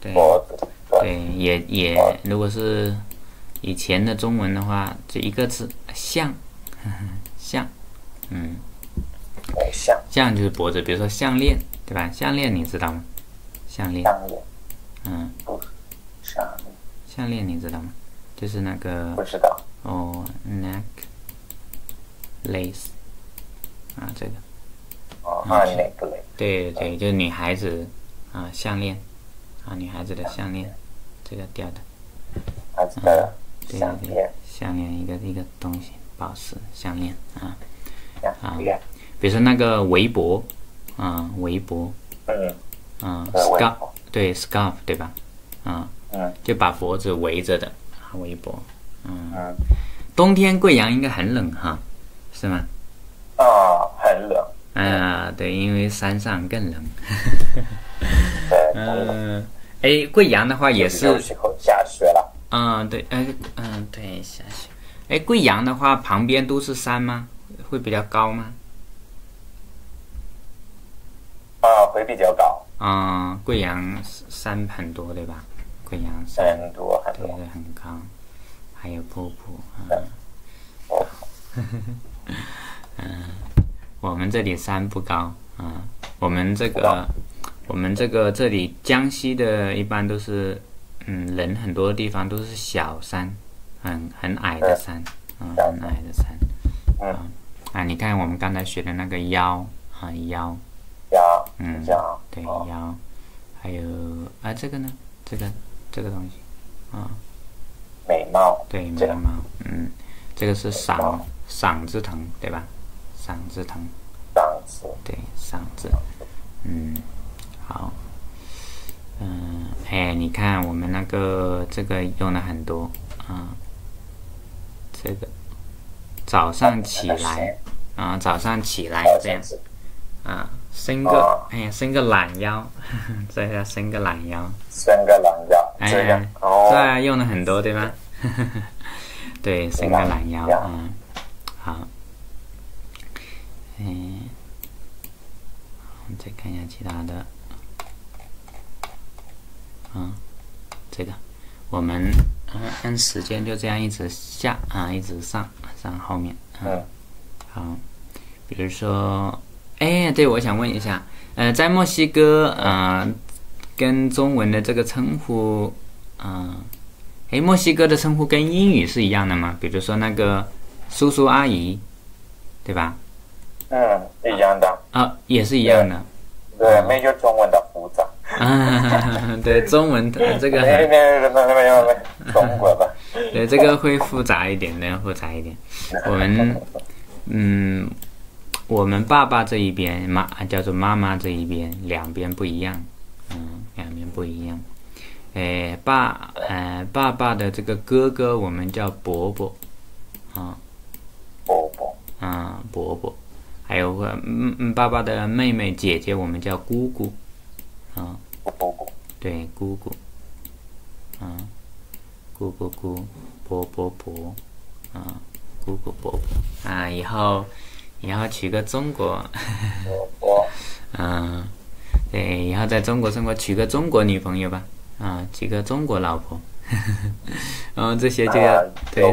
对，脖子，对，也也，如果是以前的中文的话，这一个字，像，<laughs> 像，嗯，项，项就是脖子，比如说项链，对吧？项链你知道吗？项链，项链，嗯，项链，项链你知道吗？就是那个，不知道，哦，neck。lace 啊，这个。哦，啊，necklace，对对，就是女孩子啊，项链。啊，女孩子的项链，这个掉的，孩子的项链，项链一个一个东西，宝石项链啊。啊，比如说那个围脖啊，围脖，嗯嗯，scarf，对 scarf 对吧？啊嗯，就把脖子围着的啊，围脖，嗯，冬天贵阳应该很冷哈。是吗？啊，很冷。啊，对，因为山上更冷。<laughs> 对，嗯，哎，贵阳的话也是。有时候下雪了。嗯，对，哎，嗯，对，下雪。哎，贵阳的话旁边都是山吗？会比较高吗？啊，会比较高。啊，贵阳山很多对吧？贵阳山很多，对对，很高，还有瀑布啊。哦。<laughs> 嗯，我们这里山不高啊，我们这个，我们这个这里江西的一般都是，嗯，人很多的地方都是小山，很很矮的山，嗯，很矮的山，嗯，啊，你看我们刚才学的那个腰啊腰，腰，嗯，对腰，还有啊这个呢，这个这个东西，啊，眉毛，对眉毛，嗯，这个是嗓嗓子疼，对吧？嗓子疼，嗓子。对嗓子，嗯，好，嗯，哎，你看我们那个这个用了很多啊，这个早上起来啊，早上起来。这样啊，伸个哎呀，伸 <laughs> 个懒腰，这叫伸个懒腰，伸个懒腰，哎呀，对，用了很多对吗？对，<laughs> 伸个懒腰啊，好。嗯，我们再看一下其他的。嗯，这个我们嗯按时间就这样一直下啊，一直上上后面。嗯，好，比如说，哎，对，我想问一下，呃，在墨西哥，嗯，跟中文的这个称呼，嗯，哎，墨西哥的称呼跟英语是一样的吗？比如说那个叔叔阿姨，对吧？嗯，一样的啊，也是一样的，对，没有中文的复杂。对，中文这个没没没没有没中国的，对，这个会复杂一点的，复杂一点。我们嗯，我们爸爸这一边妈叫做妈妈这一边，两边不一样，嗯，两边不一样。哎，爸，呃，爸爸的这个哥哥我们叫伯伯，啊，伯伯，啊，伯伯。还有个嗯嗯，爸爸的妹妹姐姐，我们叫姑姑，啊，姑姑，对，姑姑，啊，姑姑姑，伯伯伯，啊，姑姑伯伯，啊，以后以后娶个中国，<laughs> 嗯，对，以后在中国生活，娶个中国女朋友吧，啊，娶个中国老婆，然 <laughs> 后这些就要对，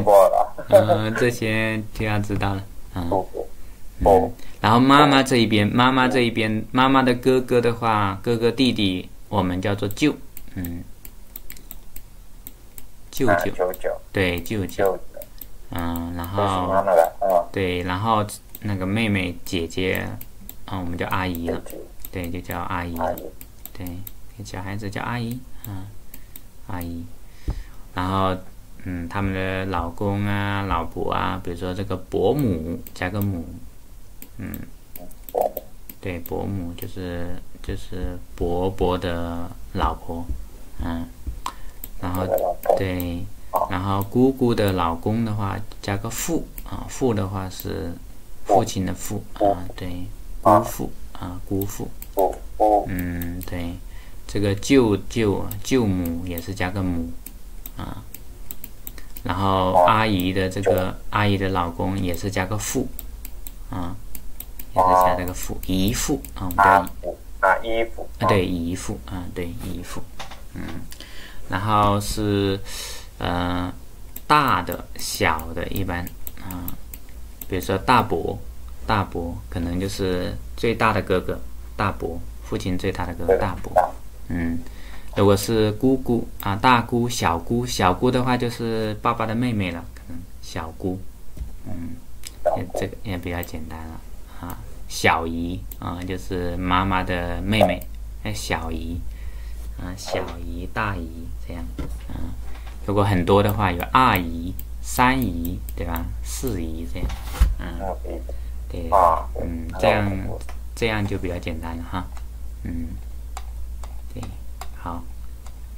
嗯，<laughs> 这些就要知道了，啊。嗯，然后妈妈这一边，妈妈这一边，妈妈的哥哥的话，哥哥弟弟，我们叫做舅，嗯，舅舅，对，舅舅，嗯，然后，对，然后那个妹妹姐姐，啊，我们叫阿姨了，对，就叫阿姨了，对，小孩子叫阿姨，啊，阿姨，然后，嗯，他们的老公啊，老婆啊，比如说这个伯母加个母。嗯，对，伯母就是就是伯伯的老婆，嗯，然后对，然后姑姑的老公的话加个父啊，父的话是父亲的父啊，对，姑父啊，姑父，嗯，对，这个舅舅舅母也是加个母啊，然后阿姨的这个阿姨的老公也是加个父啊。也是加这个父姨父啊，对，啊姨父。啊，对姨父啊，对姨父，嗯，然后是呃大的小的一般啊，比如说大伯，大伯可能就是最大的哥哥，大伯父亲最大的哥哥大伯，嗯，如果是姑姑啊，大姑小姑，小姑的话就是爸爸的妹妹了，可能小姑，嗯，这个也比较简单了。啊，小姨啊，就是妈妈的妹妹，哎，小姨，啊，小姨、大姨这样，嗯，如果很多的话，有二姨、三姨，对吧？四姨这样，嗯，对，嗯，这样这样就比较简单了哈，嗯，对，好，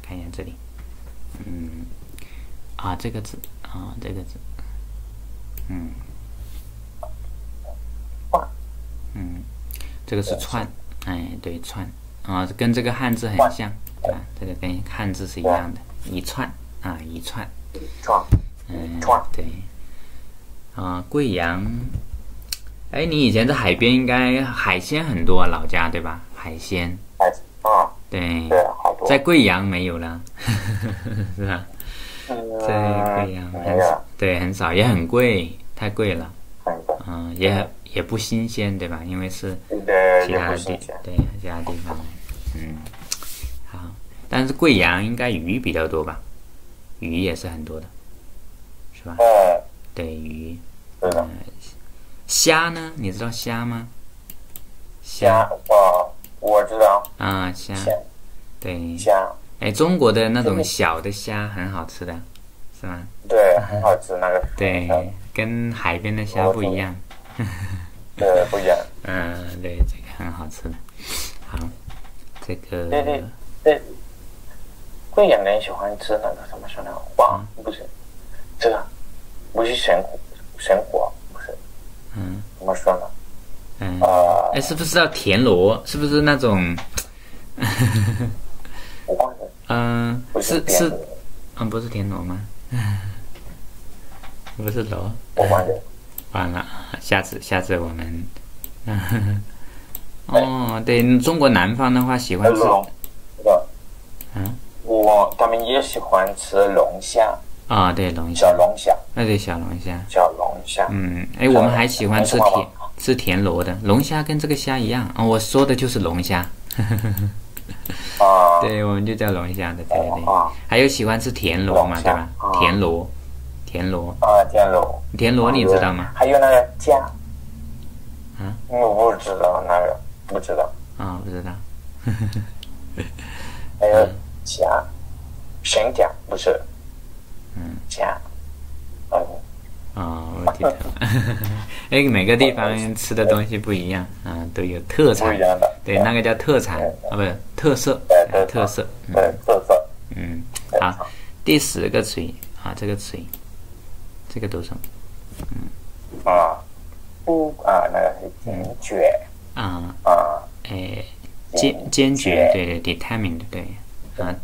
看一下这里，嗯，啊，这个字，啊，这个字，嗯。嗯，这个是串，哎，对，串，啊，跟这个汉字很像，对吧？这个跟汉字是一样的，一串。啊，一串，串，嗯，对，啊，贵阳，哎，你以前在海边应该海鲜很多，老家对吧？海鲜，啊，对，在贵阳没有了，<laughs> 是吧？在贵阳很少，对，很少，也很贵，太贵了，嗯，也。也不新鲜，对吧？因为是其他地，对其他地方，嗯，好。但是贵阳应该鱼比较多吧？鱼也是很多的，是吧？对鱼。嗯。虾呢？你知道虾吗？虾，我我知道。啊，虾。对。虾。哎，中国的那种小的虾很好吃的，是吗？对，很好吃那个。<laughs> 对，跟海边的虾不一样。对，不一样。<laughs> 嗯，对，这个很好吃的。好，这个。对对对，贵阳人喜欢吃那个什么什么？黄不是，这个不是神火，神火不是。嗯。怎么说呢？嗯。啊。哎，是不是叫田螺？是不是那种？我忘了。嗯，是是，嗯，不是田螺吗？<laughs> 不是螺。我忘了。完了，下次下次我们，<laughs> 哦，对，中国南方的话喜欢吃，龙嗯，我他们也喜欢吃龙虾啊，对，龙虾，小龙虾，那对小龙虾，小龙虾，嗯，哎，我们还喜欢吃田吃田螺的。龙虾，跟这个虾一样啊，我说的就是龙虾，啊，<laughs> 对，我们就叫龙虾的，对对。对，还有喜欢吃田螺嘛，对吧？田螺。田螺。啊，田螺，田螺你知道吗？还有那个虾，啊，我不知道那个，不知道。啊，不知道。还有虾，神甲不是，嗯，虾，哦，啊，我记得。<laughs> 哎，每个地方吃的东西不一样啊，都有特产，不一样的，对，那个叫特产啊，不是特色，特色，对，特色，嗯，好，第十个词语啊，这个词语。这个读什么，嗯，啊，不啊，那个是坚决。啊啊，哎，坚坚决，对对，determined，对，啊，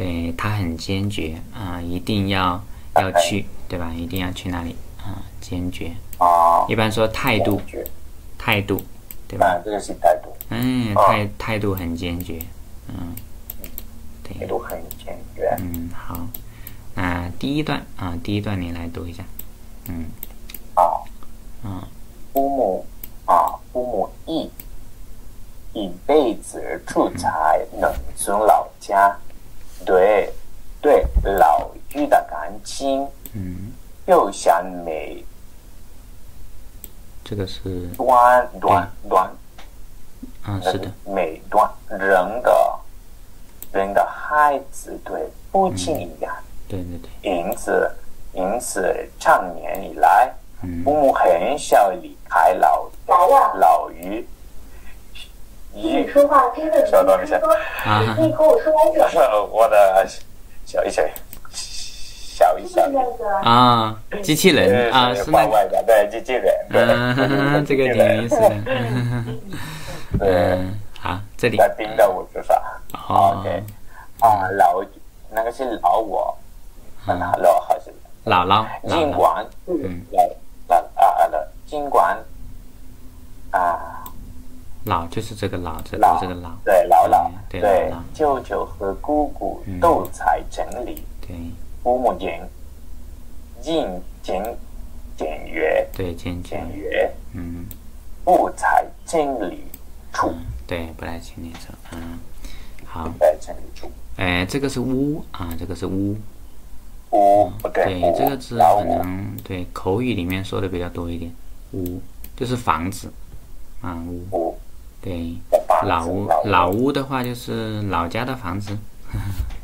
对他很坚决啊，一定要要去，对吧？一定要去那里啊，坚决。啊，一般说态度，态度，对吧？这个是态度，嗯，态态度很坚决，嗯，态度很坚决，嗯，好。那，第一段啊，第一段你来读一下，嗯，好，嗯，父母啊，父母一一辈子住在农村老家，对对老妪的感情，嗯，又像美，这个是端端端，啊，是的，美端人的人的孩子对父亲一样。对对对，因此，因此，长年以来，父母很少离开老老于。你说话真的稍等一下，啊，可以和我说来着。<laughs> 我的小一小，小一小啊，机器人啊，是吗？对，机器人。嗯，<laughs> 这个挺有意思 <laughs> 的。嗯，好，这里。在盯着我是吧？OK，啊，老那个是老我。老老还是姥姥，尽管嗯，老啊啊的，尽管啊，老就是这个老，这个这个老，对老老，对舅舅和姑姑都在整理，对，父母简尽简简约，对简简约，嗯，不在城里住，对，不在城里住，嗯，好，不在整理处，哎，这个是屋啊，这个是屋。屋，对，这个字可能对口语里面说的比较多一点。屋就是房子，啊屋，对，老屋老屋的话就是老家的房子，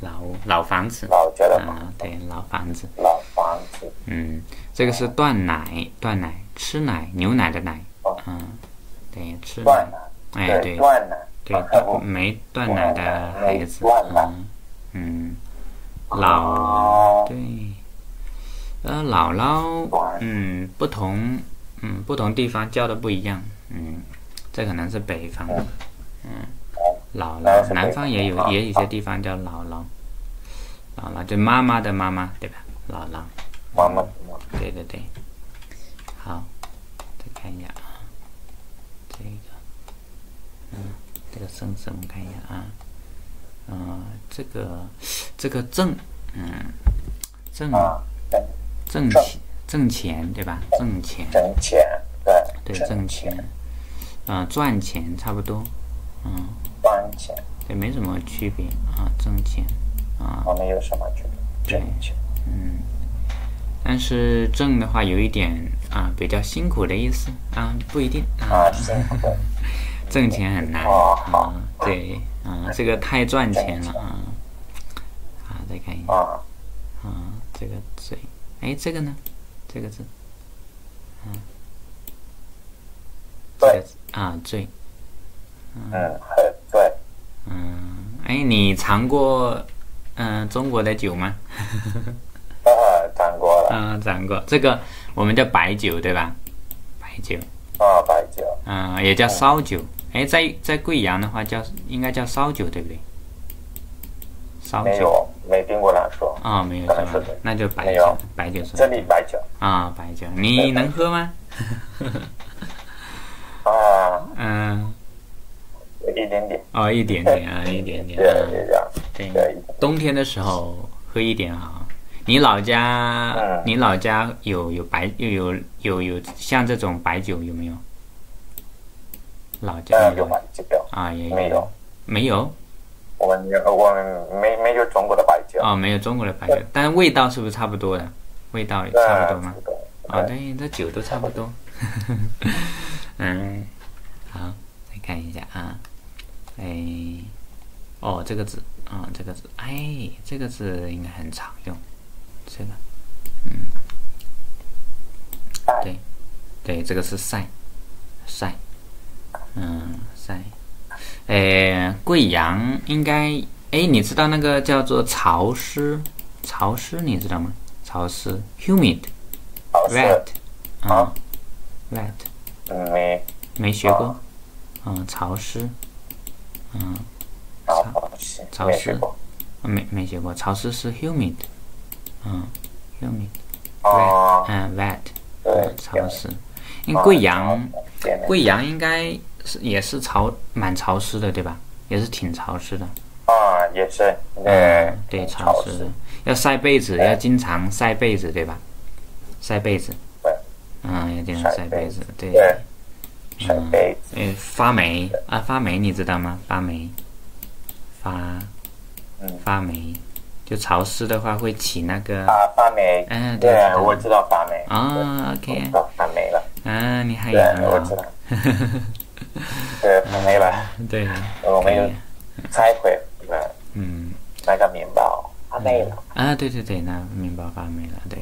老屋老房子，老家的房子，对老房子，老房子。嗯，这个是断奶，断奶吃奶牛奶的奶，嗯，对吃奶，哎对，断奶，对没断奶的孩子，嗯嗯。老对，呃，姥姥，嗯，不同，嗯，不同地方叫的不一样，嗯，这可能是北方，嗯，姥姥，南方也有，也有些地方叫姥姥，姥姥就妈妈的妈妈，对吧？姥姥，妈妈，对对对，好，再看一下啊，这个，嗯，这个声声，我们看一下啊。嗯，这个这个挣，嗯，挣挣钱挣钱对吧？挣钱挣钱对。对挣钱，啊赚钱差不多，嗯赚钱。对没什么区别啊挣钱啊。没有什么区别？挣钱嗯，但是挣的话有一点啊比较辛苦的意思啊不一定啊辛苦挣钱很难啊对。啊，这个太赚钱了啊！好，再看一下啊，这个嘴，哎，这个呢？这个字，嗯，对啊，醉，嗯，对，嗯，哎，你尝过嗯中国的酒吗？<laughs> 啊，尝过了，嗯，尝过，这个我们叫白酒，对吧？白酒，啊，白酒，嗯，也叫烧酒。哎，在在贵阳的话叫应该叫烧酒，对不对？烧酒没有，没听过他说。啊，没有是吧？那就白酒，白酒是。这里白酒。啊，白酒，你能喝吗？<laughs> 啊。嗯。一点点。哦，一点点啊，<laughs> 一点点。对对。冬天的时候喝一点啊。你老家，你老家有有白又有有有像这种白酒有没有？老家有白酒啊，也没有，没有。我们我们没没有中国的白酒啊，没有中国的白酒，但是味道是不是差不多的？味道也差不多吗？啊，对，这酒都差不多。<laughs> 嗯，好，再看一下啊，哎，哦，这个字啊，这个字，哎，这个字应该很常用，这个，嗯，对，对，这个是晒，晒。嗯，晒，哎，贵阳应该，哎，你知道那个叫做潮湿，潮湿你知道吗？潮湿，humid，wet，啊。wet，没。没学过，嗯，潮湿，嗯，潮潮湿，没没学过，潮湿是 humid，嗯，humid，wet，嗯，wet，对，潮湿。因为贵阳，贵阳应该是也是潮蛮潮湿的，对吧？也是挺潮湿的。啊，也是。嗯，对，潮湿的，要晒被子，要经常晒被子，对吧？晒被子。嗯，要经常晒被子，对。晒被子。嗯，发霉。啊，发霉，你知道吗？发霉。发。发霉。就潮湿的话会起那个啊发霉，嗯对，我知道发霉。啊，OK，发霉了，啊你还有我知道，<laughs> 对发霉了，对，我们有拆回了，嗯，那个面包发霉了，啊对对对，那面包发霉了，对，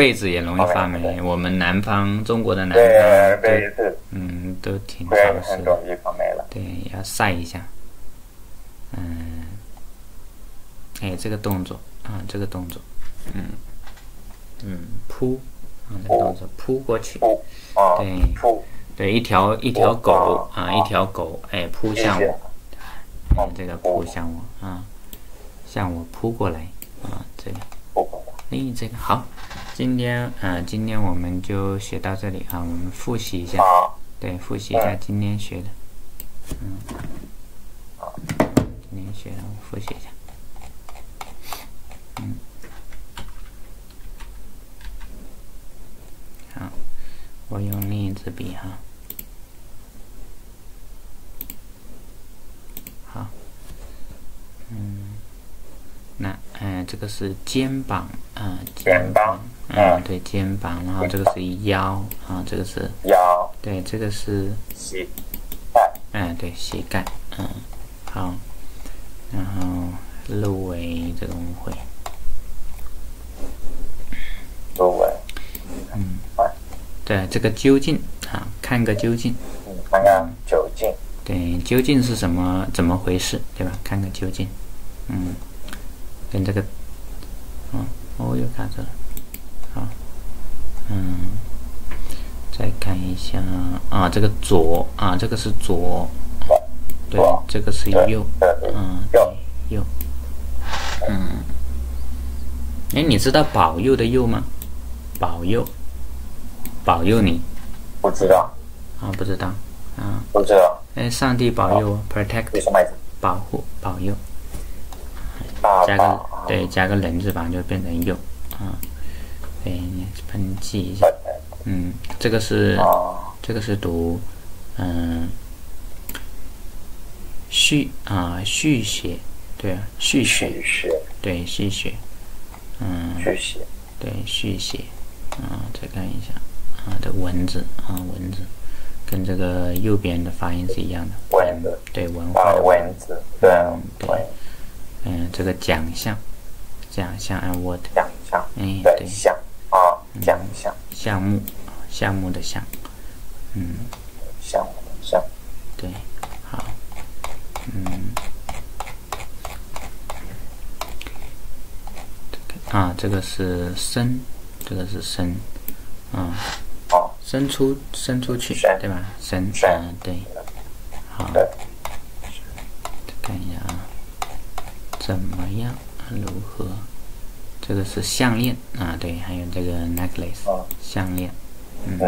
被子也容易发霉，我们南方中国的南方，被子，嗯都挺潮湿，很容易发霉了，对，要晒一下，嗯。哎，这个动作啊，这个动作，嗯。嗯，扑，啊，这个动作扑过去，对，对，一条一条狗啊，一条狗，哎，扑向我，哎，这个扑向我啊，向我扑过来啊，这个，哎，这个好，今天啊，今天我们就学到这里啊，我们复习一下，对，复习一下今天学的，嗯，今天学的，我复习一下。嗯，好，我用另一支笔哈。好，嗯，那嗯，这个是肩膀，嗯，肩膀，嗯，对，肩膀，然后这个是腰，啊，这个是腰，对，这个是膝盖，嗯，对，膝盖，嗯，好，然后鹿尾这个我们会。嗯，对，这个究竟啊，看个究竟。嗯，看看究竟。对，究竟是什么？怎么回事？对吧？看个究竟。嗯，跟这个，嗯，哦，又卡住了。好，嗯，再看一下啊，这个左啊，这个是左。对，这个是右。嗯，右。嗯。哎，你知道保佑的佑吗？保佑，保佑你，不知道啊，不知道啊，不知道。哎，上帝保佑，protect，保护，保佑，加个对，加个人字旁就变成佑啊。对，你喷记一下。嗯，这个是这个是读嗯续啊续写，对啊续写，对续写，嗯续写，对续写。啊，再看一下啊，这文字啊，文字跟这个右边的发音是一样的。文字对文化文字对对，嗯，这个奖项奖项啊，what 奖项哎对项啊奖项项目项目的项嗯项目项对好。嗯。啊，这个是伸。这个是伸，啊，伸出伸出去，对吧？伸，嗯，对，好，看一下啊，怎么样？如何？这个是项链啊，对，还有这个 necklace，项链，嗯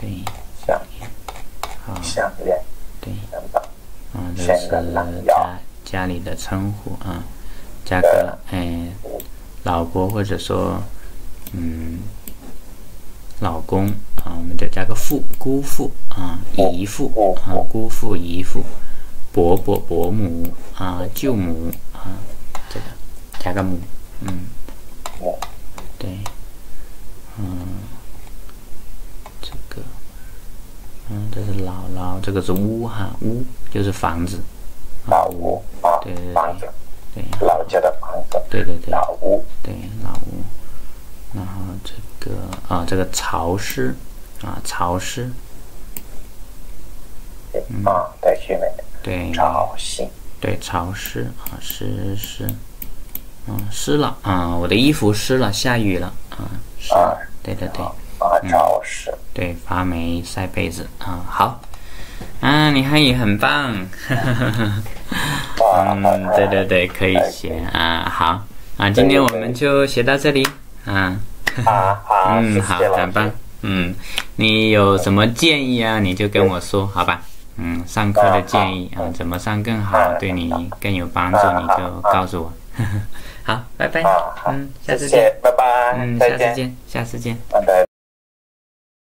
对，对，项链，好，项链，对，啊，这是家家里的称呼啊，加个哎，老婆或者说。嗯，老公啊，我们就加个父，姑父啊，姨父啊，姑父姨父，伯伯伯母啊，舅母啊，这个加个母，嗯，对，嗯，这个，嗯，这是姥姥，这个是屋哈，屋就是房子，老屋啊，对对。对，对，老家的房子，对对对，老屋，对老屋。然后这个啊，这个潮湿啊，潮湿。啊，对，对。潮湿，对潮湿啊，湿湿，嗯，湿了啊，我的衣服湿了，下雨了啊，湿，对对对，啊，潮湿，对。对，发霉晒被子啊，好，啊，你汉语很棒，<laughs> 嗯，对对对，可以学。啊，好，啊，今天我们就学到这里，啊，好，好，嗯，好，很棒，嗯，你有什么建议啊？你就跟我说，好吧，嗯，上课的建议啊，怎么上更好，对你更有帮助，你就告诉我，<laughs> 好，拜拜，嗯，下次见，拜拜，嗯，下次见，下次见，拜拜。